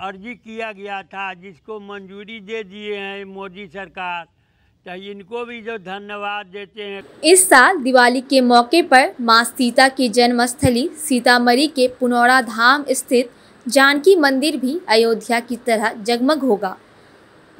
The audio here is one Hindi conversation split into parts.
अर्जी किया गया था, जिसको मंजूरी दे दिए हैं मोदी सरकार। तो इनको भी जो धन्यवाद देते हैं। इस साल दिवाली के मौके पर माँ सीता की जन्मस्थली, सीतामढ़ी के पुनौरा धाम स्थित जानकी मंदिर भी अयोध्या की तरह जगमग होगा।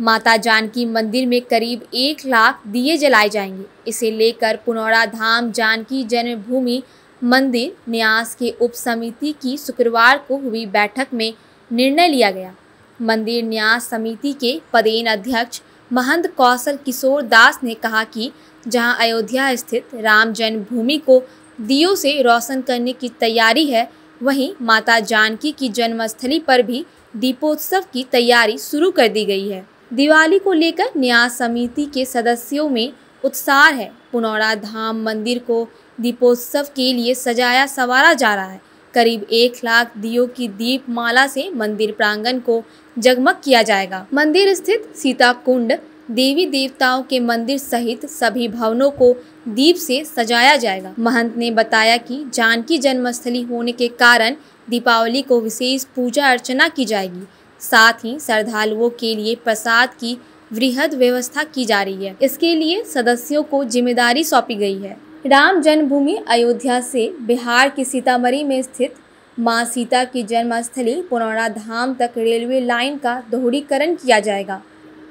माता जानकी मंदिर में करीब एक लाख दिए जलाए जाएँगे। इसे लेकर पुनौरा धाम जानकी जन्मभूमि मंदिर, न्यास के उप समिति की शुक्रवार को हुई बैठक में निर्णय लिया गया। मंदिर न्यास समिति के पदेन अध्यक्ष महंत कौशल किशोर दास ने कहा कि जहाँ अयोध्या स्थित राम जन्मभूमि को दियों से रोशन करने की तैयारी है, वहीं माता जानकी की जन्मस्थली पर भी दीपोत्सव की तैयारी शुरू कर दी गई है। दिवाली को लेकर न्यास समिति के सदस्यों में उत्साह है। पुनौरा धाम मंदिर को दीपोत्सव के लिए सजाया, संवारा जा रहा है। करीब एक लाख दियो की दीप माला से मंदिर प्रांगण को जगमग किया जाएगा। मंदिर स्थित सीता कुंड देवी देवताओं के मंदिर सहित सभी भवनों को दीप से सजाया जाएगा। महंत ने बताया कि जानकी जन्मस्थली होने के कारण दीपावली को विशेष पूजा अर्चना की जाएगी। साथ ही श्रद्धालुओं के लिए प्रसाद की वृहद व्यवस्था की जा रही है। इसके लिए सदस्यों को ज़िम्मेदारी सौंपी गई है। राम जन्मभूमि अयोध्या से बिहार के सीतामढ़ी में स्थित माँ सीता की जन्मस्थली पुनौरा धाम तक रेलवे लाइन का दोहरीकरण किया जाएगा।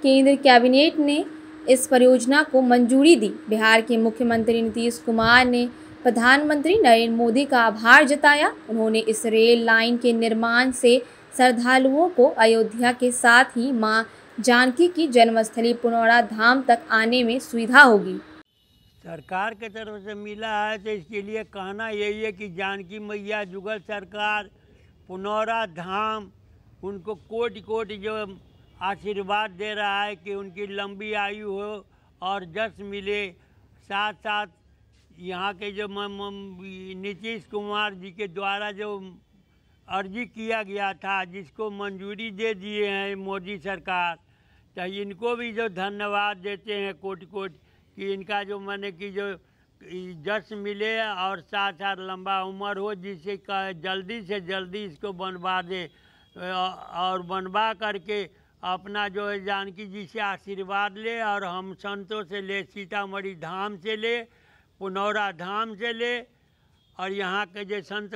केंद्र कैबिनेट ने इस परियोजना को मंजूरी दी। बिहार के मुख्यमंत्री नीतीश कुमार ने प्रधानमंत्री नरेंद्र मोदी का आभार जताया। उन्होंने इस रेल लाइन के निर्माण से श्रद्धालुओं को अयोध्या के साथ ही माँ जानकी की जन्मस्थली पुनौरा धाम तक आने में सुविधा होगी। सरकार के तरफ़ से मिला है तो इसके लिए कहना यही है कि जानकी मैया, जुगल सरकार, पुनौरा धाम, उनको कोटि कोटि जो आशीर्वाद दे रहा है कि उनकी लंबी आयु हो और जस मिले। साथ साथ यहाँ के जो नीतीश कुमार जी के द्वारा जो अर्जी किया गया था, जिसको मंजूरी दे दिए हैं मोदी सरकार तो इनको भी जो धन्यवाद देते हैं कोटि कोटि कि इनका जो मैंने कि जो जस मिले और साथ साथ लंबा उम्र हो जिससे का, जल्दी से जल्दी इसको बनवा दे और बनवा करके अपना जो है जानकी जी से आशीर्वाद ले और हम संतों से ले, सीतामढ़ी धाम से ले, पुनौरा धाम से ले, और यहाँ के जो संत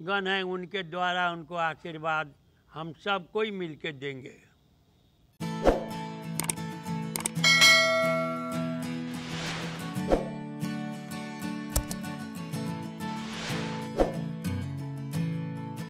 गण हैं, उनके द्वारा उनको आशीर्वाद हम सब कोई मिल के देंगे।